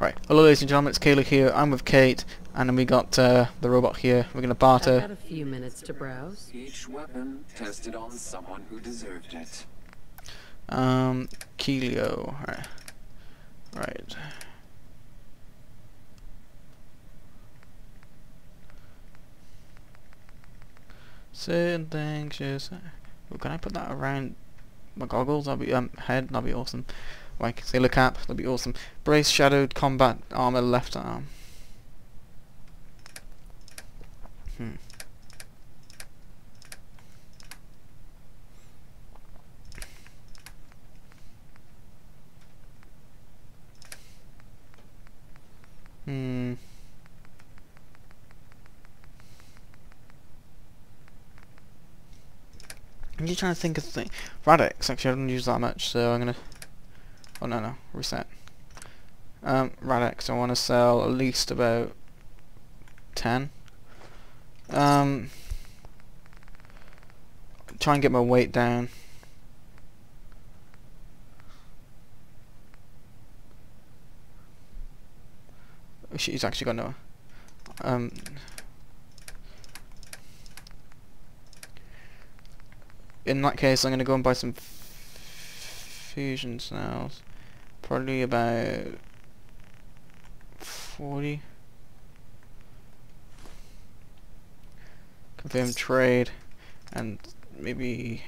Right, hello ladies and gentlemen, it's Kaela here, I'm with Cait, and then we got uh, the robot here. We're gonna I've barter. got a few minutes to browse. Each weapon tested on someone who deserved it. Um, Keelio. Right. Right. Sit anxious. Oh, can I put that around my goggles? That'd be um head. That'd be awesome. Like sailor cap. That'd be awesome. Brace shadowed combat armor left arm. Hmm. Hmm. I'm just trying to think of the thing. Rad-X, actually I don't use that much, so I'm gonna... Oh no, no, reset. Um, Rad-X, I want to sell at least about 10. Um, try and get my weight down. Oh, She's actually got no... Um, in that case, I'm going to go and buy some fusion cells. Probably about 40. Confirm trade. And maybe...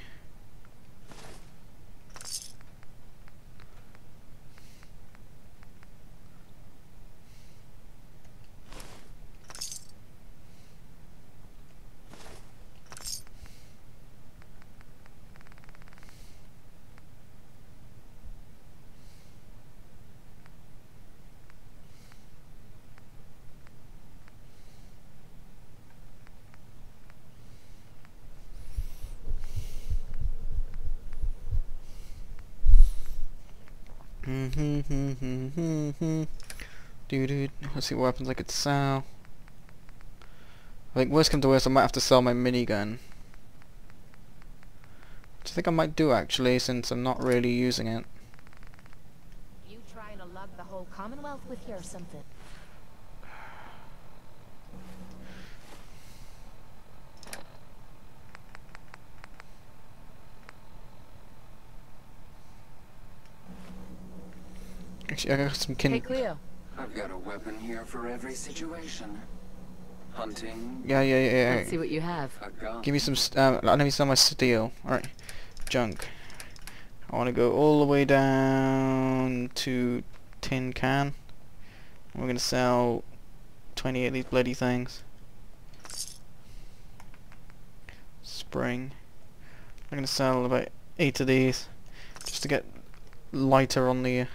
Mm-hmm, mm-hmm, mm-hmm, Dude, let's see what weapons I could sell. I think worst come to worst, I might have to sell my minigun. Which I think I might do actually, since I'm not really using it. You trying to lug the whole Commonwealth with you or something? Actually, I got some kin. Hey, KLEO. I've got a weapon here for every situation. Hunting, Yeah, yeah, yeah. Let's see what you have. Give me some. St uh, let me sell my steel. All right, junk. I want to go all the way down to tin can. We're gonna sell 28 of these bloody things. Spring. I'm gonna sell about eight of these, just to get lighter on the.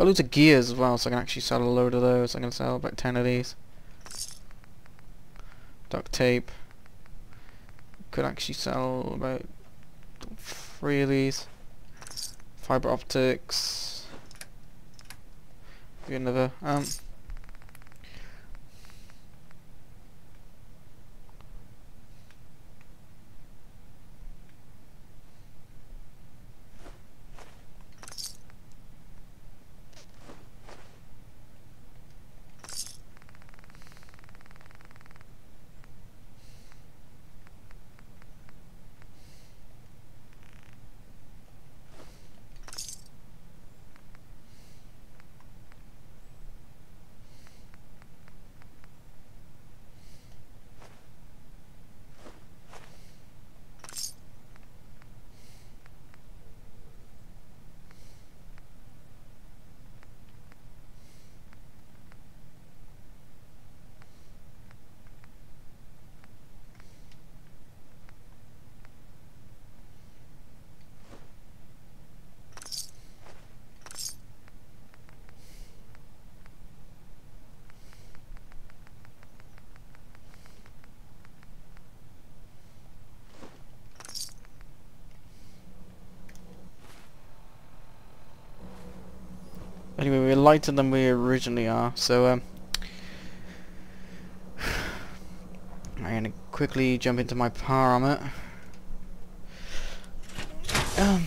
Got loads of gears as well, so I can actually sell a load of those. I'm gonna sell about 10 of these. Duct tape. Could actually sell about three of these. Fiber optics. Another. Um. Anyway, we're lighter than we originally are, so um, I'm gonna quickly jump into my power armor. Um,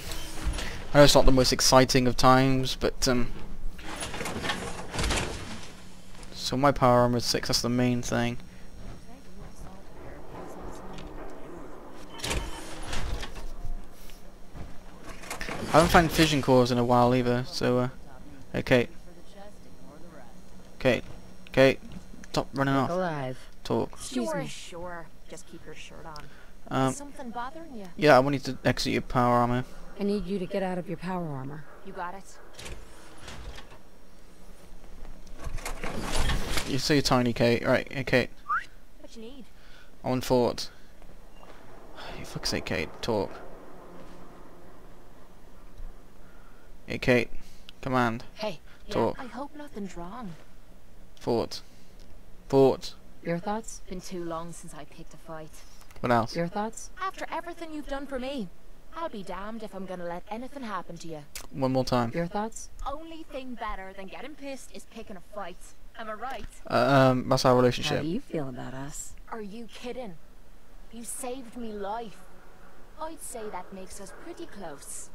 I know it's not the most exciting of times, but um. So my power armor is six. That's the main thing. I haven't found fission cores in a while either. So, uh, okay, okay, okay. Stop running off. Alive. Talk. Excuse sure, me. sure. Just keep your shirt on. Um, something bothering you? yeah, I want you to exit your power armor. I need you to get out of your power armor. You got it? You see tiny Cait, right? Hey, Cait. What you need? On forward. You fuck's sake, Cait. Talk. Hey, Cait. Command. Hey. Yeah, Talk. I hope nothing's wrong. Forward. Forward. Your thoughts? Been too long since I picked a fight. What else? Your thoughts? After everything you've done for me, I'll be damned if I'm gonna let anything happen to you. One more time. Your thoughts? Only thing better than getting pissed is picking a fight. Am I right? Uh, um, that's our relationship. How do you feel about us? Are you kidding? You saved me life. I'd say that makes us pretty close.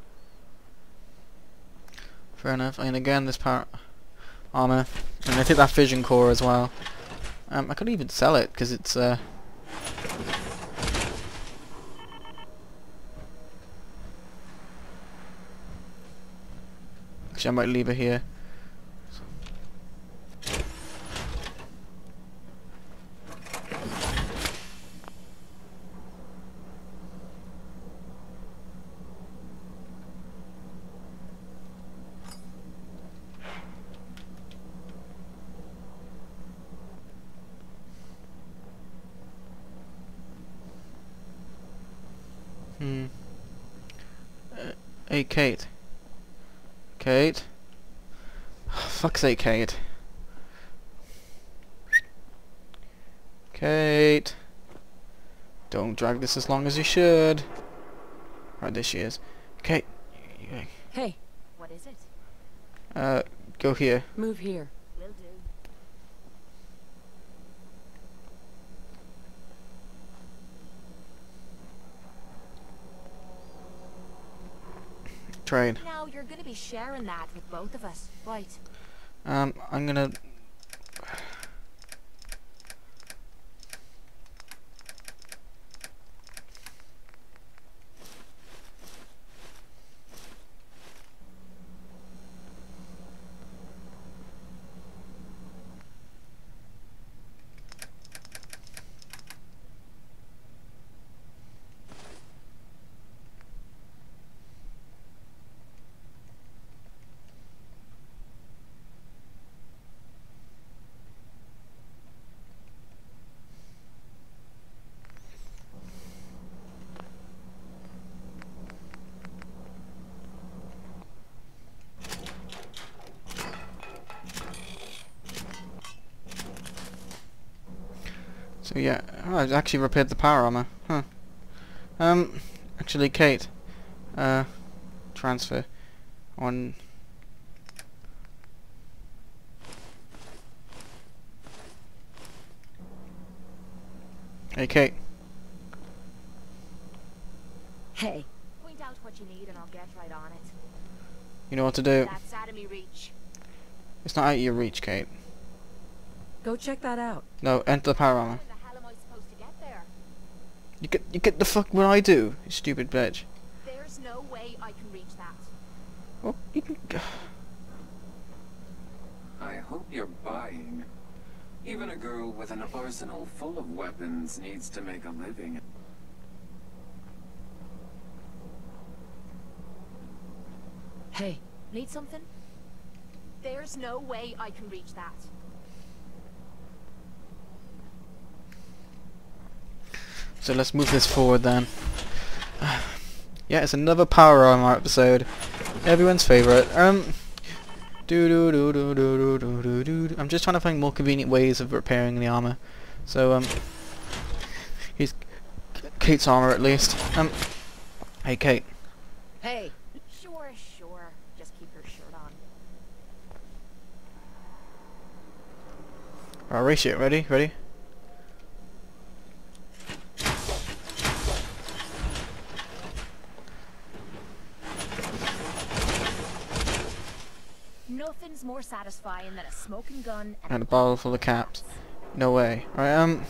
Fair enough. And again, this power armor, and I take that fission core as well. Um, I could even sell it because it's uh. Actually, I might leave it here. Hmm. Uh, hey, Cait. Cait. Fuck's sake, Cait. Cait. Don't drag this as long as you should. Right, there she is. Cait. y- Hey, What is it? Uh, go here. move here. Trade. Now you're gonna be sharing that with both of us, right? Um, I'm gonna... yeah, oh, I actually repaired the power armor. Huh. Um, actually, Cait, uh, transfer on. Hey, Cait. Hey, Point out what you need and I'll get right on it. You know what to do. That's out of me reach. It's not out of your reach, Cait. go check that out. No, enter the power armor. the hell am I supposed to get there? You get, you get the fuck what I do, you stupid bitch. There's no way I can reach that. Well, you can. I hope you're buying. Even a girl with an arsenal full of weapons needs to make a living. Hey, Need something? There's no way I can reach that. So let's move this forward then. yeah, it's another power armor episode. Everyone's favorite. Um. Do do do do do do do do do. I'm just trying to find more convenient ways of repairing the armor. So um. Here's Cait's armor at least. Um. Hey Cait. hey, Sure, sure. Just keep your shirt on. Alright, ratio. Ready? Ready? Nothing's more satisfying than a smoking gun and, And a bottle full of caps. No way. Right, um...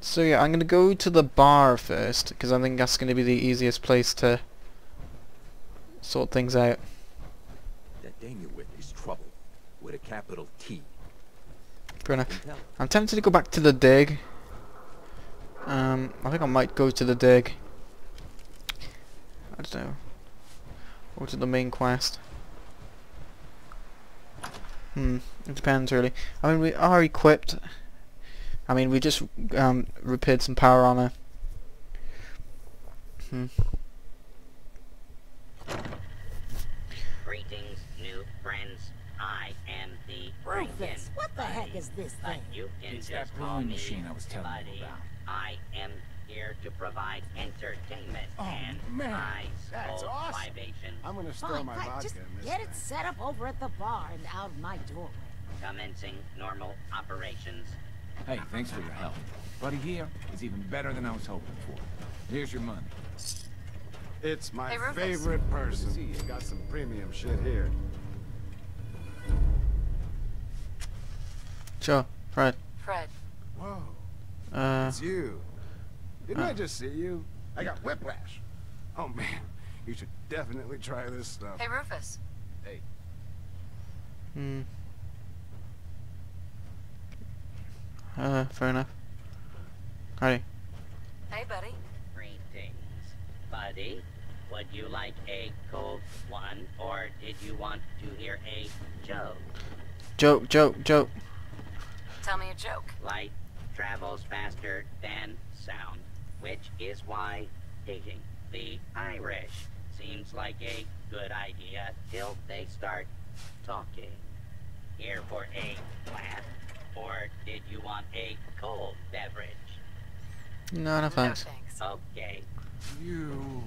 So yeah, I'm gonna go to the bar first, because I think that's gonna be the easiest place to sort things out. That thing you're with is trouble. With a capital T. Fair enough. I'm tempted to go back to the dig. Um, I think I might go to the dig. I don't know. Or to the main quest. Hmm, it depends really. I mean, we are equipped. I mean, we just um, repaired some power armor. Hmm. Greetings, new friends. I am the Rufus, what the heck is this thing? you can It's that call me machine I was telling you about. I am here to provide entertainment Oh, and man, ice that's awesome. libations. I'm gonna stir Fine, my fine, vodka just get it set up over at the bar and out of my doorway. Commencing normal operations. Hey, thanks for your help. Buddy here is even better than I was hoping for. Here's your money. It's my Hey, favorite person. See, you got some premium shit here. Sure, Fred. Fred. Whoa, Uh, it's you. Didn't uh. I just see you? I got whiplash. Oh man, you should definitely try this stuff. Hey, Rufus. Hey. Hmm. Uh, fair enough. Alrighty. Hey, buddy. Greetings, buddy. Would you like a cold one, or did you want to hear a joke? Joke, joke, joke. Tell me a joke. Light travels faster than sound, which is why hating the Irish seems like a good idea till they start talking. Here for a glass, or did you want a cold beverage? No, no thanks. No thanks. Okay, You.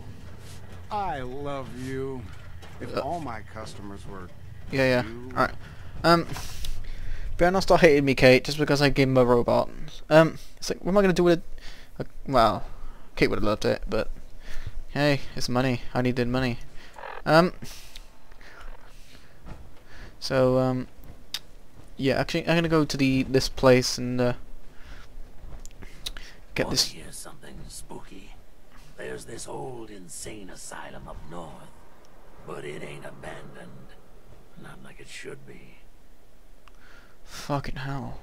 I love you. If Uh. all my customers were Yeah, yeah. You- Alright. Um, better not start hating me, Cait, just because I gave him a robot. Um, it's like, what am I going to do with it? Well, Cait would have loved it, but hey, it's money. I needed money. Um, so, um, yeah, actually, I'm going to go to the this place and, uh, get this... hear something spooky? There's this old insane asylum up north, but it ain't abandoned. Not like it should be. Fucking hell.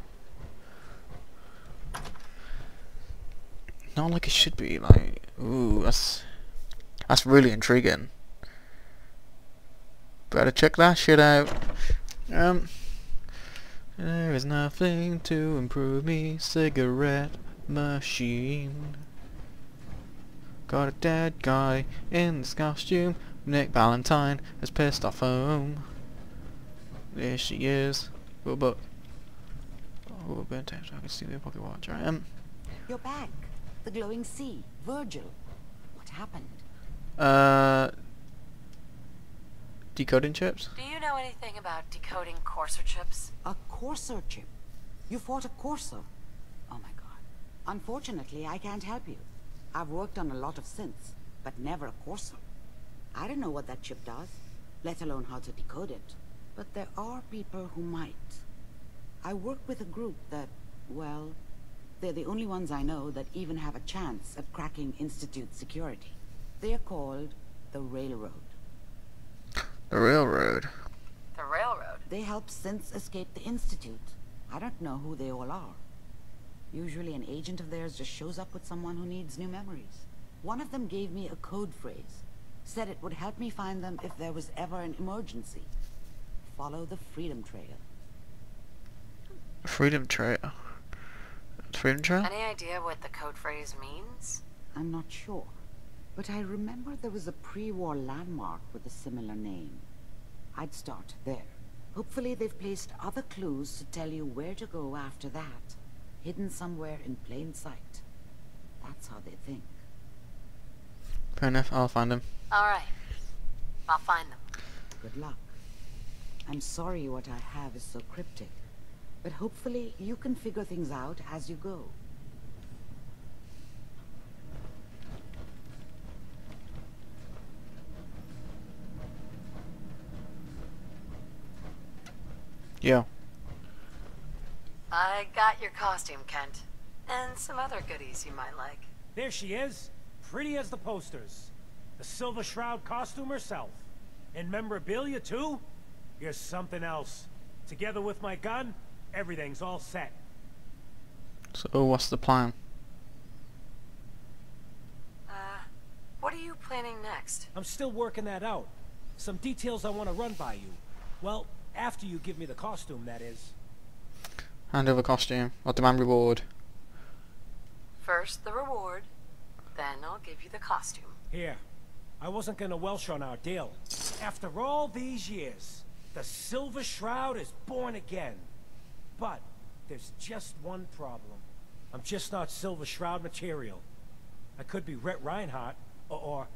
Not like it should be, like, ooh, that's, that's really intriguing. Better check that shit out. Um, there is nothing to improve me, cigarette machine. Got a dead guy in this costume, Nick Valentine has pissed off home. There she is. Little book. Oh, out. I can see the pocket watch. Right. Um. You're back. The glowing sea. Virgil. What happened? Uh. Decoding chips. Do you know anything about decoding courser chips? A courser chip. You fought a courser. Oh my god. Unfortunately, I can't help you. I've worked on a lot of synths, but never a courser. I don't know what that chip does, let alone how to decode it. But there are people who might. I work with a group that, well, they're the only ones I know that even have a chance at cracking Institute security. They're called the Railroad. The railroad. The railroad. They help since escape the Institute. I don't know who they all are. Usually an agent of theirs just shows up with someone who needs new memories. One of them gave me a code phrase. Said it would help me find them if there was ever an emergency. Follow the Freedom Trail. Freedom Trail. Freedom Trail. Any idea what the code phrase means? I'm not sure. But I remember there was a pre-war landmark with a similar name. I'd start there. Hopefully they've placed other clues to tell you where to go after that. Hidden somewhere in plain sight. That's how they think. Fair enough. I'll find them. Alright. I'll find them. Good luck. I'm sorry what I have is so cryptic, but hopefully you can figure things out as you go. Yeah. I got your costume, Kent. And some other goodies you might like. There she is. Pretty as the posters. The Silver Shroud costume herself. And memorabilia, too? You're something else. Together with my gun, everything's all set. So what's the plan? Uh, what are you planning next? I'm still working that out. Some details I want to run by you. Well, after you give me the costume, that is. Hand over costume. Or demand reward. First the reward, then I'll give you the costume. Here. I wasn't gonna welsh on our deal. After all these years, the Silver Shroud is born again. But there's just one problem. I'm just not Silver Shroud material. I could be Rhett Reinhardt, or, or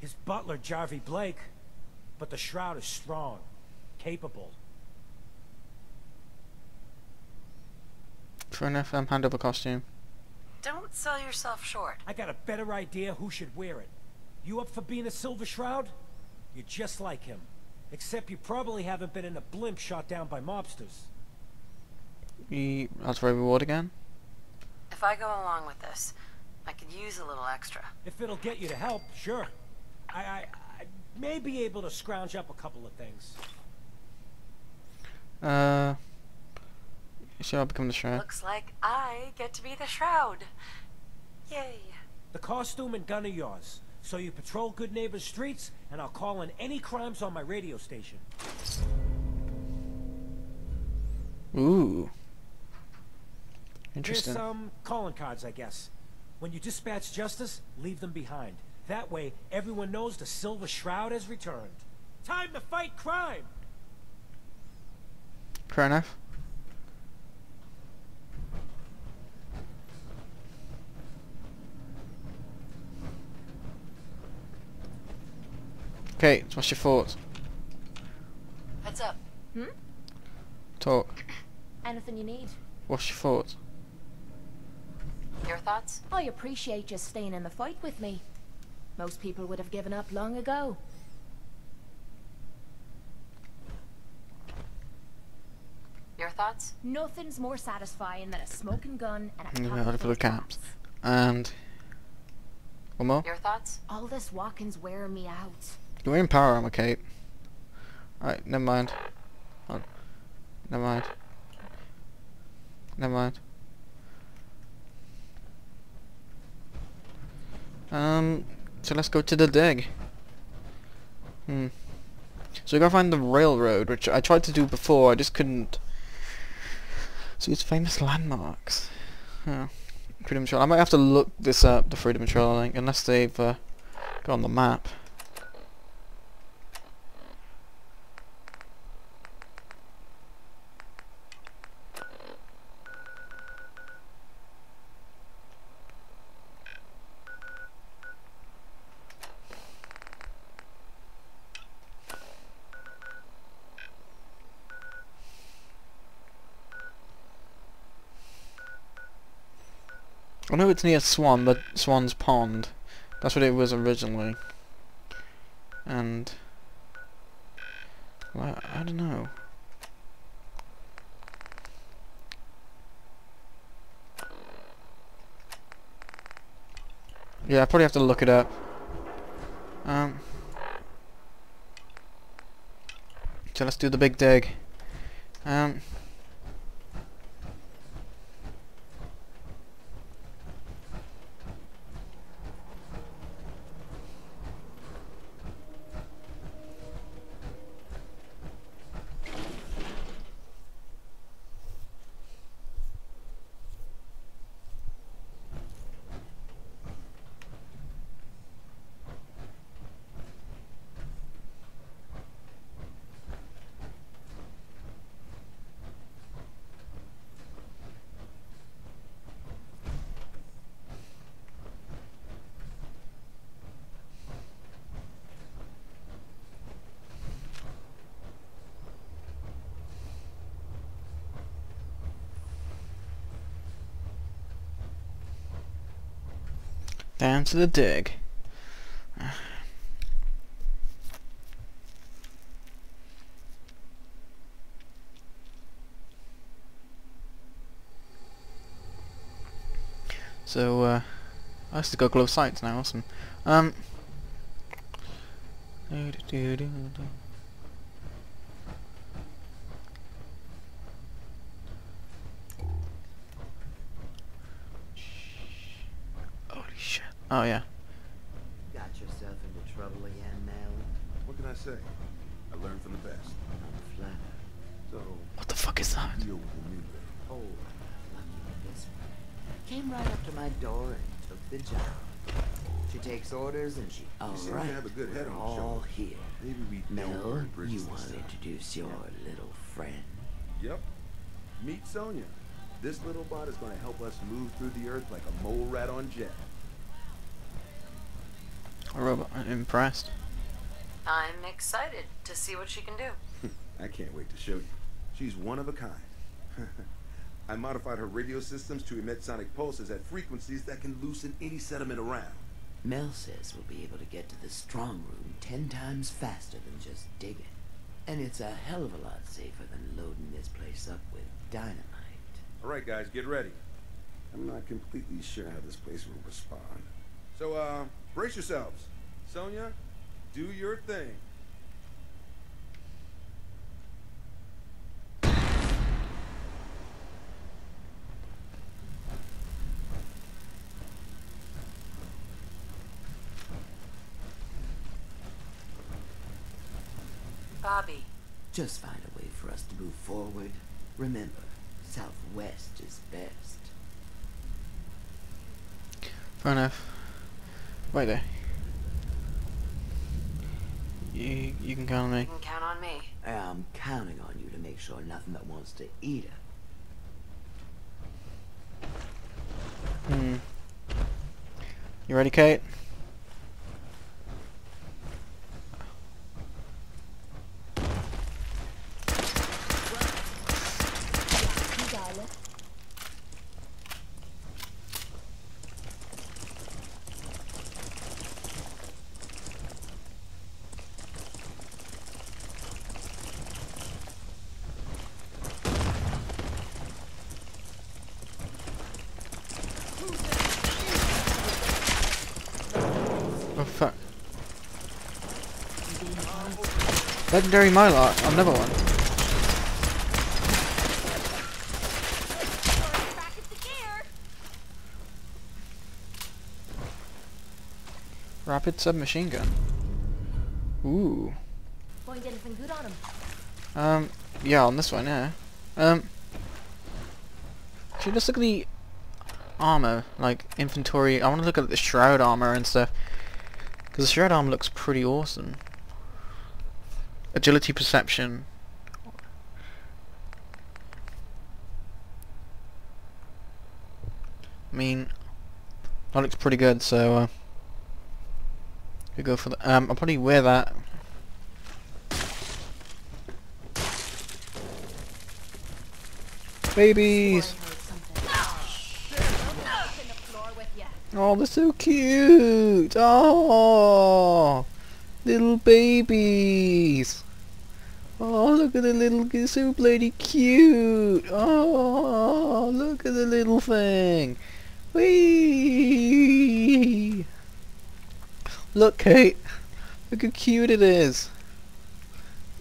his butler Jarvie Blake, but the Shroud is strong, capable. Fair enough, um, hand over costume. Don't sell yourself short. I got a better idea who should wear it. You up for being a Silver Shroud? You're just like him. Except you probably haven't been in a blimp shot down by mobsters. E ask for a reward again. If I go along with this, I could use a little extra. If it'll get you to help, sure. I, I, I may be able to scrounge up a couple of things. Uh, should I become the shroud? Looks like I get to be the shroud. Yay. The costume and gun are yours. So you patrol Goodneighbor's streets, and I'll call in any crimes on my radio station. Ooh. Here's Interesting. some calling cards, I guess. When you dispatch justice, leave them behind. That way, everyone knows the Silver Shroud has returned. Time to fight crime! Fair enough. Okay, what's your thoughts? Heads up. Hmm? Talk. Anything you need? What's your thoughts? Your thoughts? I appreciate you staying in the fight with me. Most people would have given up long ago. Your thoughts? Nothing's more satisfying than a smoking gun and a Yeah, for the of caps. caps. And one more. Your thoughts? All this walking's wearing me out. You're in power armor, Cait. Alright, never mind. Oh, never mind. Never mind. Um, so let's go to the dig. Hmm. So we gotta find the railroad, which I tried to do before, I just couldn't. So it's famous landmarks. Freedom Trail. I might have to look this up, the Freedom Trail link, unless they've uh, got on the map. I know it's near Swan, but Swan's Pond. That's what it was originally. And... Well, I don't know. Yeah, I probably have to look it up. Um... So let's do the big dig. Um... time to the dig. So, uh, I still got glow sights now, awesome. Um, Oh yeah. Got yourself into trouble again, Mel? What can I say? I learned from the best. I'm flattered. So, What the fuck is that? deal with the new lady. Oh, lucky this one. Came right up to my door and took the job. She takes orders and she... All seem right, have a good head on we're all shoulders. here. Maybe we don't Mel, you want to introduce your little friend. Yep. Meet Sonya. This little bot is going to help us move through the earth like a mole rat on jet. A robot. I'm impressed. I'm excited to see what she can do. I can't wait to show you. She's one of a kind. I modified her radio systems to emit sonic pulses at frequencies that can loosen any sediment around. Mel says we'll be able to get to the strong room ten times faster than just digging. And it's a hell of a lot safer than loading this place up with dynamite. All right, guys, get ready. I'm not completely sure how this place will respond. So, uh, brace yourselves. Sonya, do your thing. Bobbi, Just find a way for us to move forward. Remember, Southwest is best. Fair enough. Right there. You, you can count on me. you can count on me. I'm counting on you to make sure nothing that wants to eat it. Hmm. You ready, Cait? You darling. Oh fuck. Legendary Mirelurk, another one. Rapid submachine gun. Ooh. Good on him? Um, yeah, on this one, yeah. Um, actually, let's look at the armor, like inventory. I want to look at the shroud armor and stuff, because the shroud armor looks pretty awesome. Agility, perception. I mean, that looks pretty good. So, uh, we go for the. Um, I'll probably wear that Babies! Oh, they're so cute! Oh, little babies! Oh, look at the little, they're so bloody cute! Oh, look at the little thing! Whee! Look, Cait! Look how cute it is!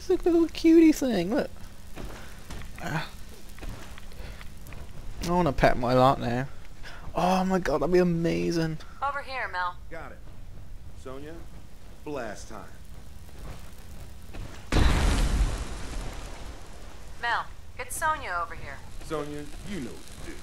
Look at the little cutie thing, look! Ah. I want to pet my lot now. Oh my god, that'd be amazing. Over here, Mel. Got it. Sonya, blast time. Mel, get Sonya over here. Sonya, you know what to do.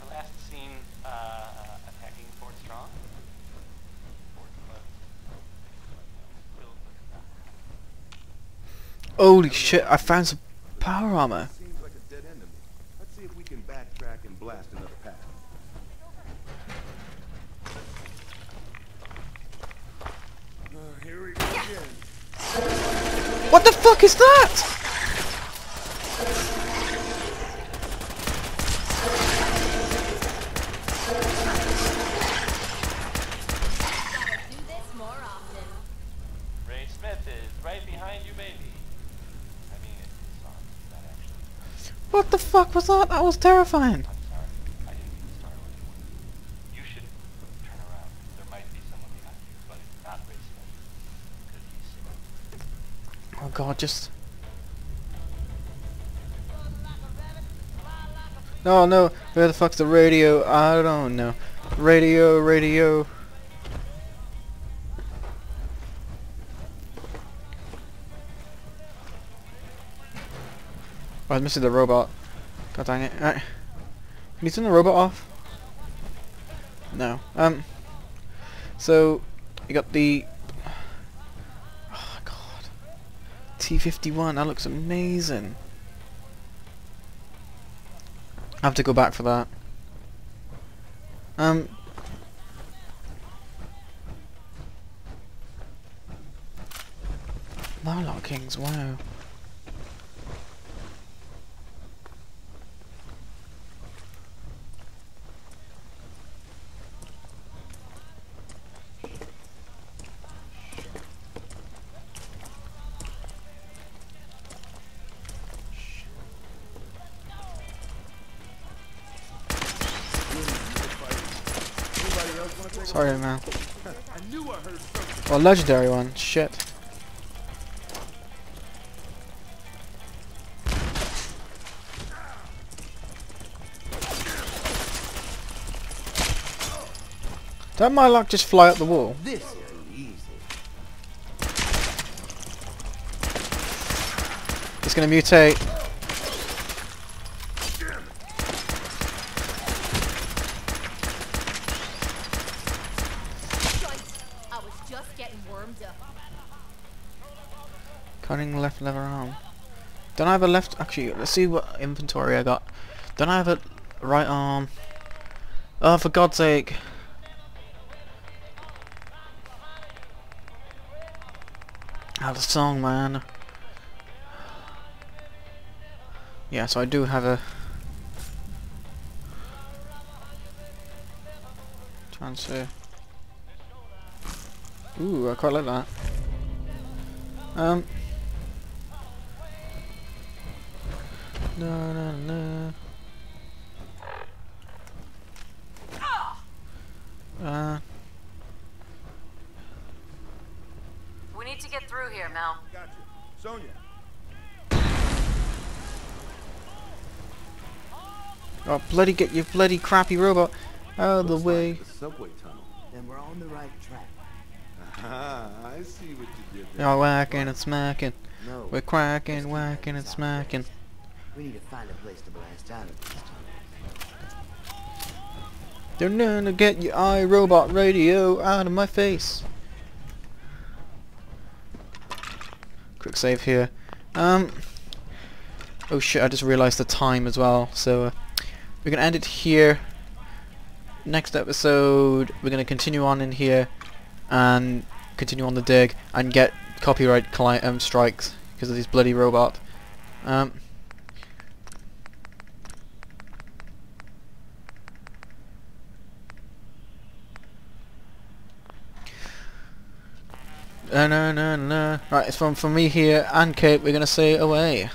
The last scene uh, attacking Fort Strong. Fort Close. Holy shit, I found some power armor. Seems like a dead end to me. Let's see if we can backtrack and blast another path. Uh, here we go again. What the fuck is that? What the fuck was that? That was terrifying. You should turn around. There might be someone behind you, but it's not racing. Could be safe. Oh god, just... No, no, where the fuck's the radio? I don't know. Radio, radio. Oh, I'm missing the robot. God dang it. Right. Can you turn the robot off? No. Um. So, you got the... Oh god. T51, that looks amazing. I have to go back for that. Um. Larlock Kings, wow. Sorry, man. Well, legendary one. Shit. Don't my luck just fly up the wall? This. It's gonna mutate. I was just getting warmed up. Cutting left lever arm. Don't I have a left... Actually, let's see what inventory I got. Don't I have a right arm? Oh, for God's sake. Ah, the song, man. Yeah, so I do have a... Transfer. Ooh, I quite like that. Um... No, no, no. Uh, We need to get through here, Mel. Gotcha. Sonya. oh, bloody get your bloody crappy robot out of the way. The subway tunnel. Then we're on the right track. Ah, I see what you did there. You're whacking and smacking. No. We're cracking, whacking and smacking. We need to find a place to blast out of this tunnel. They're gonna get your iRobot radio out of my face. Quick save here. Um. Oh shit! I just realised the time as well. So uh, we're gonna end it here. Next episode, we're gonna continue on in here and continue on the dig and get copyright um, strikes because of these bloody robot. Um. No, no, no, no. Right, it's from from me here and Cait. We're gonna say away.